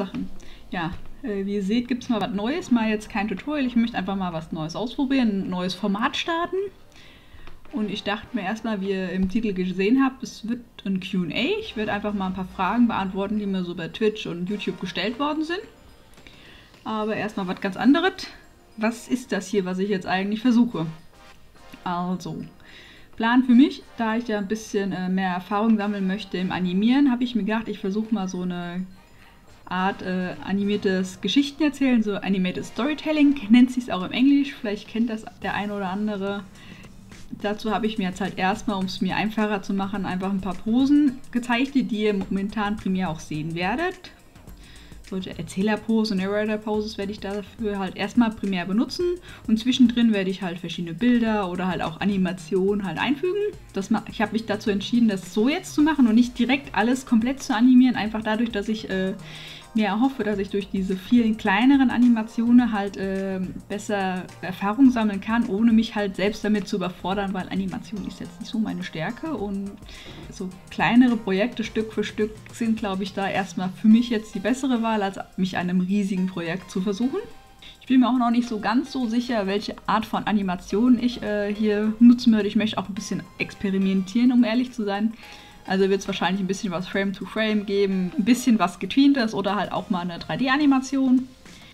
Sachen. Ja, äh, wie ihr seht, gibt es mal was Neues. Mal jetzt kein Tutorial. Ich möchte einfach mal was Neues ausprobieren, ein neues Format starten. Und ich dachte mir erstmal, wie ihr im Titel gesehen habt, es wird ein QA. Ich werde einfach mal ein paar Fragen beantworten, die mir so bei Twitch und YouTube gestellt worden sind. Aber erstmal was ganz anderes. Was ist das hier, was ich jetzt eigentlich versuche? Also, Plan für mich, da ich ja ein bisschen äh, mehr Erfahrung sammeln möchte im Animieren, habe ich mir gedacht, ich versuche mal so eine Art äh, animiertes Geschichten erzählen, so Animated Storytelling nennt sich es auch im Englisch, vielleicht kennt das der eine oder andere. Dazu habe ich mir jetzt halt erstmal, um es mir einfacher zu machen, einfach ein paar Posen gezeichnet, die ihr momentan primär auch sehen werdet solche Erzählerposes und Narrator-Poses werde ich dafür halt erstmal primär benutzen und zwischendrin werde ich halt verschiedene Bilder oder halt auch Animationen halt einfügen. Das, ich habe mich dazu entschieden, das so jetzt zu machen und nicht direkt alles komplett zu animieren, einfach dadurch, dass ich äh, mir erhoffe, dass ich durch diese vielen kleineren Animationen halt äh, besser Erfahrung sammeln kann, ohne mich halt selbst damit zu überfordern, weil Animation ist jetzt nicht so meine Stärke und so kleinere Projekte Stück für Stück sind, glaube ich, da erstmal für mich jetzt die bessere Wahl, als mich einem riesigen Projekt zu versuchen. Ich bin mir auch noch nicht so ganz so sicher, welche Art von Animation ich äh, hier nutzen würde. Ich möchte auch ein bisschen experimentieren, um ehrlich zu sein. Also wird es wahrscheinlich ein bisschen was Frame-to-Frame geben, ein bisschen was getweentes oder halt auch mal eine 3D-Animation.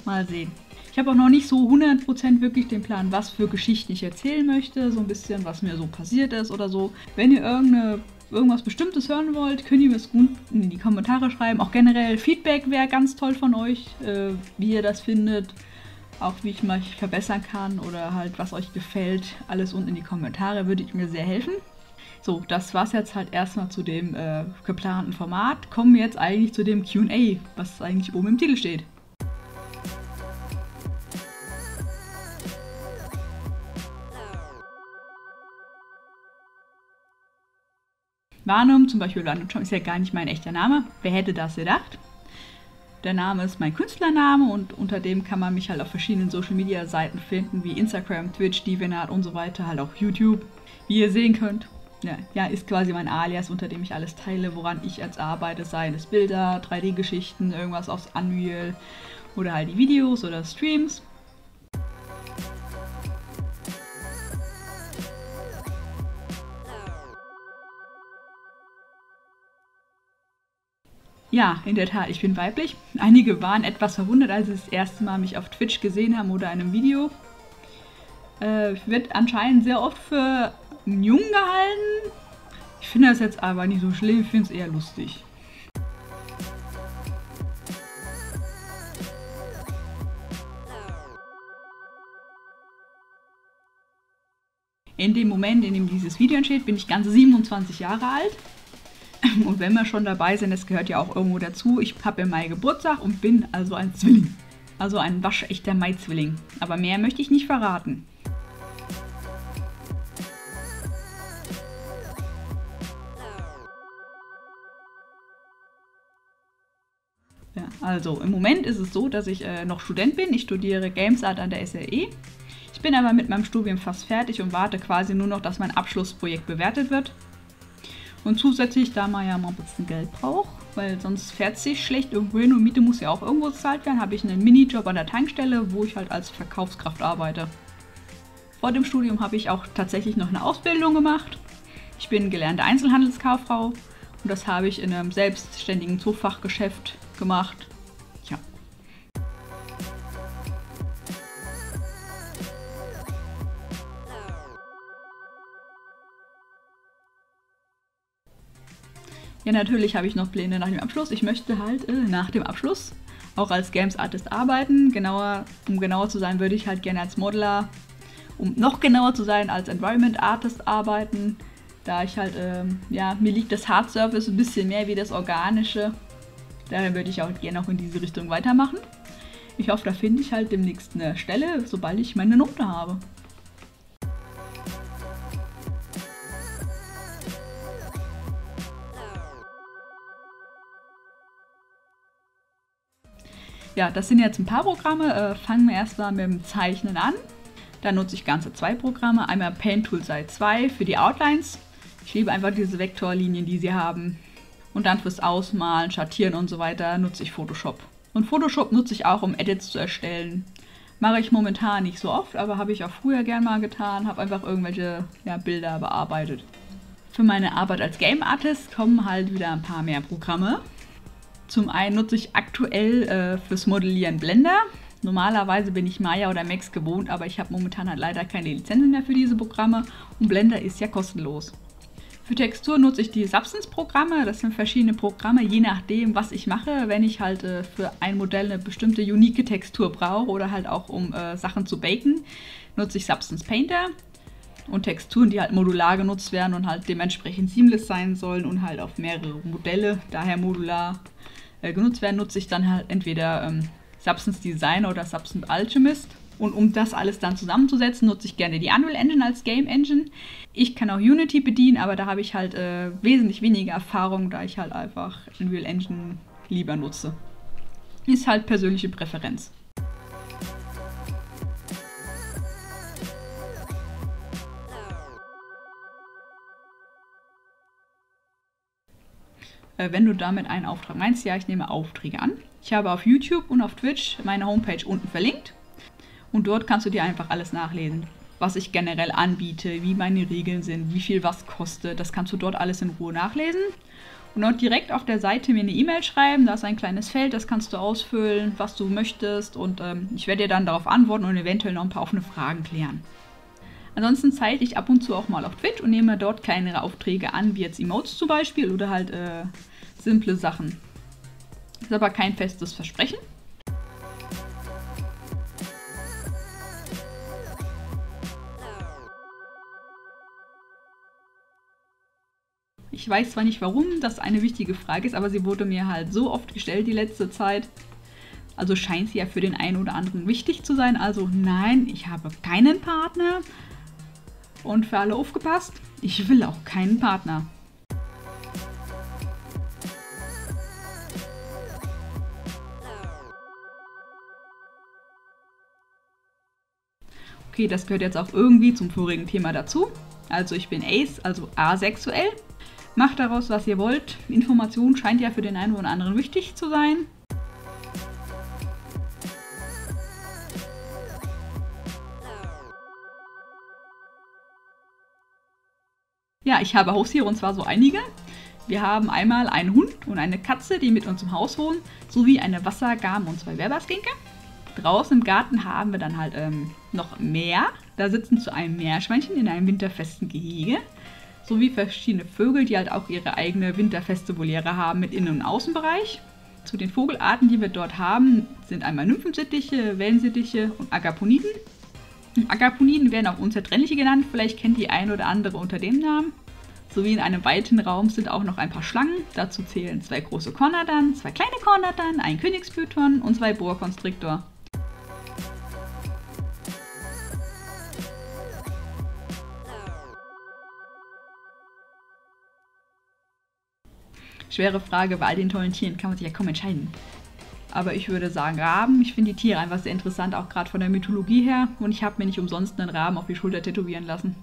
Mal sehen. Ich habe auch noch nicht so 100% wirklich den Plan, was für Geschichten ich erzählen möchte. So ein bisschen, was mir so passiert ist oder so. Wenn ihr irgendeine, irgendwas Bestimmtes hören wollt, könnt ihr mir es unten in die Kommentare schreiben. Auch generell Feedback wäre ganz toll von euch, äh, wie ihr das findet. Auch wie ich mich verbessern kann oder halt was euch gefällt. Alles unten in die Kommentare würde ich mir sehr helfen. So, das war's jetzt halt erstmal zu dem äh, geplanten Format. Kommen wir jetzt eigentlich zu dem QA, was eigentlich oben im Titel steht. Warnum, zum Beispiel Warnum ist ja gar nicht mein echter Name. Wer hätte das gedacht? Der Name ist mein Künstlername und unter dem kann man mich halt auf verschiedenen Social Media Seiten finden, wie Instagram, Twitch, DeviantArt und so weiter, halt auch YouTube. Wie ihr sehen könnt, ja, ja, ist quasi mein Alias, unter dem ich alles teile, woran ich jetzt arbeite, seien es Bilder, 3D-Geschichten, irgendwas aufs Unreal oder halt die Videos oder Streams. Ja, in der Tat, ich bin weiblich. Einige waren etwas verwundert, als sie das erste Mal mich auf Twitch gesehen haben oder in einem Video. Äh, wird anscheinend sehr oft für jung gehalten. Finde das jetzt aber nicht so schlimm, ich finde es eher lustig. In dem Moment, in dem dieses Video entsteht, bin ich ganze 27 Jahre alt. Und wenn wir schon dabei sind, das gehört ja auch irgendwo dazu, ich habe im Mai Geburtstag und bin also ein Zwilling. Also ein waschechter Mai-Zwilling. Aber mehr möchte ich nicht verraten. Also im Moment ist es so, dass ich äh, noch Student bin. Ich studiere Games Art an der SRE. Ich bin aber mit meinem Studium fast fertig und warte quasi nur noch, dass mein Abschlussprojekt bewertet wird. Und zusätzlich, da man ja mal ein bisschen Geld braucht, weil sonst fährt sich schlecht irgendwo hin und Miete muss ja auch irgendwo bezahlt werden, habe ich einen Minijob an der Tankstelle, wo ich halt als Verkaufskraft arbeite. Vor dem Studium habe ich auch tatsächlich noch eine Ausbildung gemacht. Ich bin gelernte Einzelhandelskauffrau und das habe ich in einem selbstständigen Zoofachgeschäft gemacht. Ja, natürlich habe ich noch Pläne nach dem Abschluss. Ich möchte halt äh, nach dem Abschluss auch als Games Artist arbeiten. Genauer, um genauer zu sein, würde ich halt gerne als Modeler, um noch genauer zu sein, als Environment Artist arbeiten. Da ich halt, ähm, ja, mir liegt das Hard Surface ein bisschen mehr wie das Organische. Daher würde ich auch gerne auch in diese Richtung weitermachen. Ich hoffe, da finde ich halt demnächst eine Stelle, sobald ich meine Note habe. Ja, das sind jetzt ein paar Programme. Äh, fangen wir erstmal mit dem Zeichnen an. Da nutze ich ganze zwei Programme. Einmal Paint Tool Site 2 für die Outlines. Ich liebe einfach diese Vektorlinien, die sie haben. Und dann fürs Ausmalen, Schattieren und so weiter nutze ich Photoshop. Und Photoshop nutze ich auch, um Edits zu erstellen. Mache ich momentan nicht so oft, aber habe ich auch früher gern mal getan, habe einfach irgendwelche ja, Bilder bearbeitet. Für meine Arbeit als Game Artist kommen halt wieder ein paar mehr Programme. Zum einen nutze ich aktuell äh, fürs Modellieren Blender. Normalerweise bin ich Maya oder Max gewohnt, aber ich habe momentan halt leider keine Lizenzen mehr für diese Programme und Blender ist ja kostenlos. Für Textur nutze ich die Substance-Programme. Das sind verschiedene Programme, je nachdem, was ich mache. Wenn ich halt äh, für ein Modell eine bestimmte unique Textur brauche oder halt auch um äh, Sachen zu baken, nutze ich Substance Painter. Und Texturen, die halt modular genutzt werden und halt dementsprechend seamless sein sollen und halt auf mehrere Modelle, daher modular äh, genutzt werden, nutze ich dann halt entweder ähm, Substance Designer oder Substance Alchemist. Und um das alles dann zusammenzusetzen, nutze ich gerne die Unreal Engine als Game Engine. Ich kann auch Unity bedienen, aber da habe ich halt äh, wesentlich weniger Erfahrung, da ich halt einfach Unreal Engine lieber nutze. Ist halt persönliche Präferenz. Wenn du damit einen Auftrag meinst, ja, ich nehme Aufträge an. Ich habe auf YouTube und auf Twitch meine Homepage unten verlinkt. Und dort kannst du dir einfach alles nachlesen, was ich generell anbiete, wie meine Regeln sind, wie viel was kostet. Das kannst du dort alles in Ruhe nachlesen. Und dort direkt auf der Seite mir eine E-Mail schreiben. Da ist ein kleines Feld, das kannst du ausfüllen, was du möchtest. Und ähm, ich werde dir dann darauf antworten und eventuell noch ein paar offene Fragen klären. Ansonsten zeige ich ab und zu auch mal auf Twitch und nehme dort kleinere Aufträge an, wie jetzt Emotes zum Beispiel oder halt äh, simple Sachen. Ist aber kein festes Versprechen. Ich weiß zwar nicht, warum das eine wichtige Frage ist, aber sie wurde mir halt so oft gestellt die letzte Zeit. Also scheint sie ja für den einen oder anderen wichtig zu sein. Also nein, ich habe keinen Partner. Und für alle aufgepasst, ich will auch keinen Partner. Okay, das gehört jetzt auch irgendwie zum vorigen Thema dazu. Also ich bin ace, also asexuell. Macht daraus, was ihr wollt. Information scheint ja für den einen oder anderen wichtig zu sein. Ja, ich habe Haustiere und zwar so einige. Wir haben einmal einen Hund und eine Katze, die mit uns im Haus wohnen, sowie eine Wassergam und zwei Werberskinke. Draußen im Garten haben wir dann halt ähm, noch Meer. Da sitzen zu einem Meerschweinchen in einem winterfesten Gehege sowie verschiedene Vögel, die halt auch ihre eigene winterfeste Voliere haben mit Innen- und Außenbereich. Zu den Vogelarten, die wir dort haben, sind einmal Nymphensittiche, Wellensittiche und Agaponiden. Agaponiden werden auch unzertrennliche genannt, vielleicht kennt die ein oder andere unter dem Namen. Sowie in einem weiten Raum sind auch noch ein paar Schlangen. Dazu zählen zwei große Kornattern, zwei kleine Kornattern, ein Königspython und zwei Boa Constrictor. Schwere Frage, bei all den tollen Tieren kann man sich ja kaum entscheiden. Aber ich würde sagen Raben. Ich finde die Tiere einfach sehr interessant, auch gerade von der Mythologie her. Und ich habe mir nicht umsonst einen Raben auf die Schulter tätowieren lassen.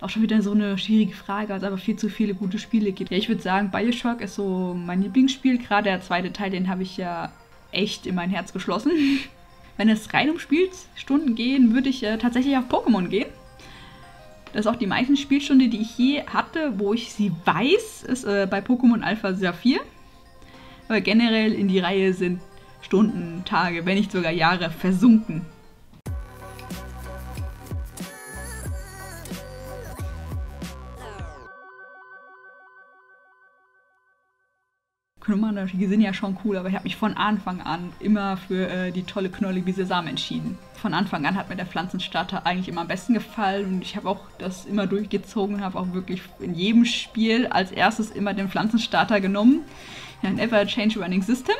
auch schon wieder so eine schwierige Frage, als es aber viel zu viele gute Spiele gibt. Ja, ich würde sagen, Bioshock ist so mein Lieblingsspiel. Gerade der zweite Teil, den habe ich ja echt in mein Herz geschlossen. Wenn es rein um Spielstunden gehen, würde ich äh, tatsächlich auf Pokémon gehen. Das ist auch die meisten Spielstunde, die ich je hatte, wo ich sie weiß, ist äh, bei Pokémon Alpha Saphir. Aber generell in die Reihe sind Stunden, Tage, wenn nicht sogar Jahre versunken. Nummern die sind ja schon cool, aber ich habe mich von Anfang an immer für äh, die tolle knollige Sesam entschieden. Von Anfang an hat mir der Pflanzenstarter eigentlich immer am besten gefallen und ich habe auch das immer durchgezogen und habe auch wirklich in jedem Spiel als erstes immer den Pflanzenstarter genommen. Ja, never change running system.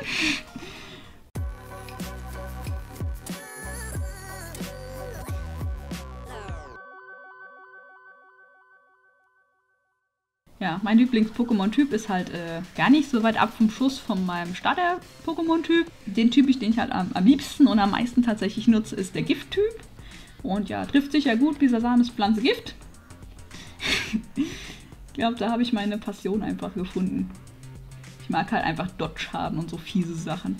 Ja, mein Lieblings-Pokémon-Typ ist halt äh, gar nicht so weit ab vom Schuss von meinem Starter-Pokémon-Typ. Den Typ, den ich halt am, am, liebsten und am meisten tatsächlich nutze, ist der Gift-Typ. Und ja, trifft sich ja gut, ist Pflanze Gift. ich glaube, da habe ich meine Passion einfach gefunden. Ich mag halt einfach Dodge haben und so fiese Sachen.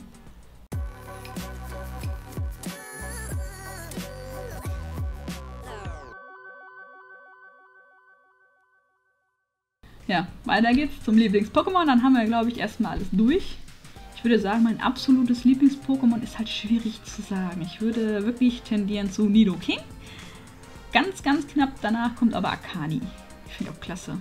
Weiter geht's zum Lieblings-Pokémon. Dann haben wir, glaube ich, erstmal alles durch. Ich würde sagen, mein absolutes Lieblings-Pokémon ist halt schwierig zu sagen. Ich würde wirklich tendieren zu Nidoking. Ganz, ganz knapp danach kommt aber Akani. Ich finde auch klasse.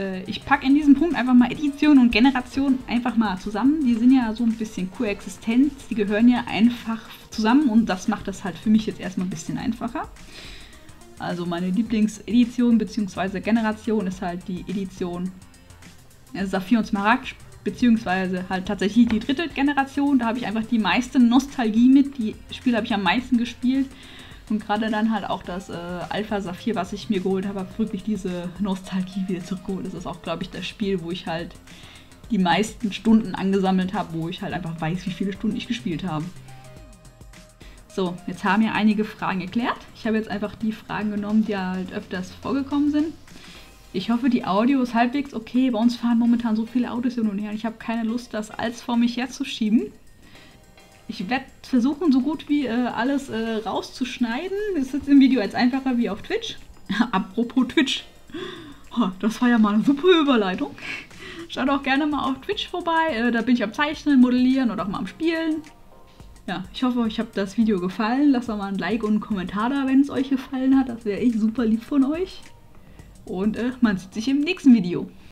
Äh, ich packe in diesem Punkt einfach mal Edition und Generation einfach mal zusammen. Die sind ja so ein bisschen Koexistenz, die gehören ja einfach zusammen und das macht das halt für mich jetzt erstmal ein bisschen einfacher. Also meine Lieblingsedition bzw. Generation ist halt die Edition Saphir und Smaragd, beziehungsweise halt tatsächlich die dritte Generation. Da habe ich einfach die meiste Nostalgie mit. Die Spiele habe ich am meisten gespielt. Und gerade dann halt auch das äh, Alpha Saphir, was ich mir geholt habe, wirklich diese Nostalgie wieder zurückgeholt. Das ist auch, glaube ich, das Spiel, wo ich halt die meisten Stunden angesammelt habe, wo ich halt einfach weiß, wie viele Stunden ich gespielt habe. So, jetzt haben ja einige Fragen geklärt. Ich habe jetzt einfach die Fragen genommen, die halt öfters vorgekommen sind. Ich hoffe, die Audio ist halbwegs okay. Bei uns fahren momentan so viele Autos hin und her. Ich habe keine Lust, das alles vor mich herzuschieben. Ich werde versuchen, so gut wie äh, alles äh, rauszuschneiden. Ist jetzt im Video als einfacher wie auf Twitch. Apropos Twitch. Das war ja mal eine super Überleitung. Schaut auch gerne mal auf Twitch vorbei. Äh, da bin ich am Zeichnen, Modellieren oder auch mal am Spielen. Ja, ich hoffe, euch hat das Video gefallen. Lasst doch mal ein Like und einen Kommentar da, wenn es euch gefallen hat. Das wäre echt super lieb von euch. Und äh, man sieht sich im nächsten Video.